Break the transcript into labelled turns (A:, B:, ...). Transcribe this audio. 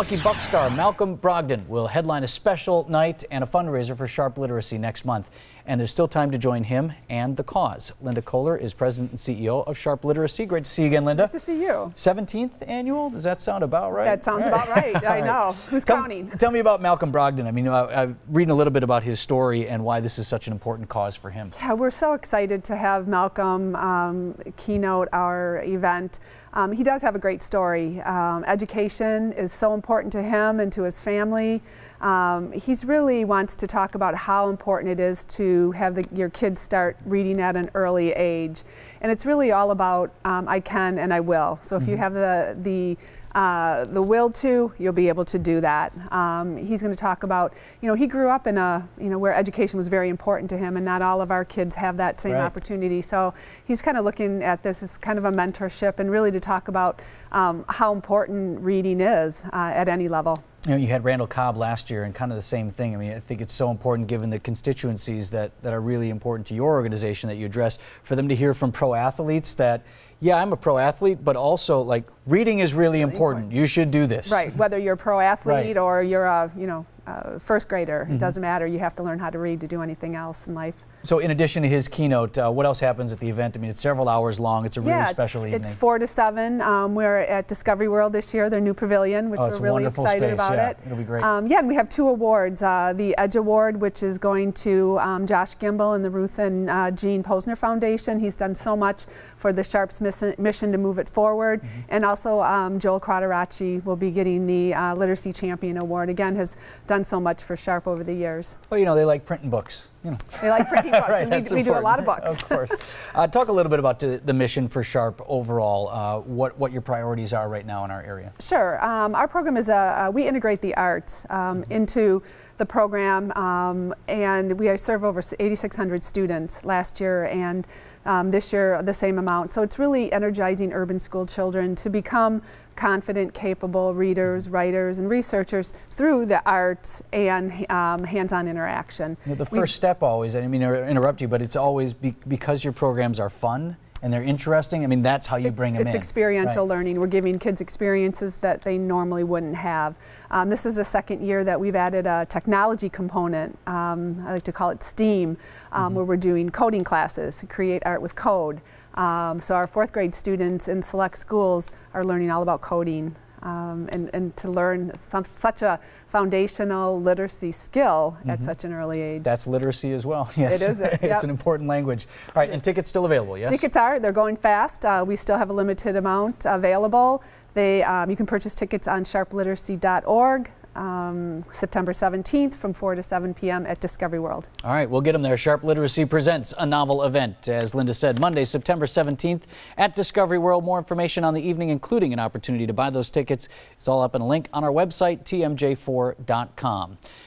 A: Milwaukee Buck star Malcolm Brogdon will headline a special night and a fundraiser for Sharp Literacy next month. And there's still time to join him and the cause. Lynda Kohler is president and CEO of Sharp Literacy. Great to see you again, Lynda.
B: Nice to see you.
A: 17th annual? Does that sound about right?
B: That sounds about right. I
A: right.
B: know. Who's
A: tell,
B: counting?
A: Tell me about Malcolm Brogdon. I mean, I, am reading a little bit about his story and why this is such an important cause for him.
B: Yeah, we're so excited to have Malcolm um, keynote our event. Um, he does have a great story. Um, education is so important to him and to his family. Um, he's really wants to talk about how important it is to have the, your kids start reading at an early age. And it's really all about um, I can and I will. So if mm -hmm. you mm-hmm. have the, the uh, the will to, you'll be able to do that. Um, he's going to talk about, you know, he grew up in a, you know, where education was very important to him, and not all of our kids have that same right. opportunity. So he's kind of looking at this as kind of a mentorship, and really to talk about um, how important reading is uh, at any level.
A: You know, you had Randall Cobb last year and kind of the same thing. I mean, I think it's so important given the constituencies that, that are really important to your organization that you address for them to hear from pro athletes that, yeah, I'm a pro athlete, but also like reading is really important. You should do this.
B: Right, whether you're a pro athlete right. or you're a, you know, uh, first grader. Mm -hmm. It mm-hmm. doesn't matter. You have to learn how to read to do anything else in life.
A: So, in addition to his keynote, uh, what else happens at the event? I mean, it's several hours long. It's a really
B: yeah,
A: special
B: it's,
A: evening.
B: It's four to seven. Um, we're at Discovery World this year, their new pavilion, which
A: oh,
B: we're really excited
A: space.
B: about
A: yeah,
B: it.
A: It'll be great.
B: Um, yeah, and we have two awards: uh, the Edge Award, which is going to um, Josh Gimbel and the Ruth and uh, Jean Posner Foundation. He's done so much for the Sharps mission to move it forward, mm -hmm. and also um, Joel Quadracci will be getting the uh, Literacy Champion Award. Again, has done so much for Sharp over the years.
A: Well, you know, they like printing books. You know.
B: They like printing books.
A: right,
B: we, we do a lot of books.
A: of course. Uh, talk a little bit about the, the mission for Sharp overall. Uh, what what your priorities are right now in our area?
B: Sure. Um, our program is a uh, we integrate the arts um, mm -hmm. into the program, um, and we serve over 8,600 students last year, and um, this year the same amount. So it's really energizing urban school children to become confident, capable readers, writers, and researchers through the arts and um, hands-on interaction.
A: You know, the 1st step always, I didn't mean to interrupt you, but it's always be because your programs are fun and they're interesting. I mean, that's how you
B: it's,
A: bring them
B: it's
A: in.
B: It's experiential
A: right.
B: learning. We're giving kids experiences that they normally wouldn't have. Um, this is the second year that we've added a technology component. Um, I like to call it STEAM, um, mm -hmm. where we're doing coding classes, create art with code. Um, so our fourth grade students in select schools are learning all about coding um, and, and to learn some, such a foundational literacy skill mm -hmm. at mm-hmm. such an early age.
A: That's literacy as well, yes.
B: It is. It.
A: Yep. it's an important language. All right, and tickets still available, yes?
B: Tickets are, they're going fast. Uh, we still have a limited amount available. They, um, you can purchase tickets on sharpliteracy.org um, September 17th from 4 to 7 p.m. at Discovery World.
A: All right, we'll get them there. Sharp Literacy presents a novel event, as Lynda said, Monday, September 17th at Discovery World. More information on the evening, including an opportunity to buy those tickets, is all up in a link on our website, tmj4.com.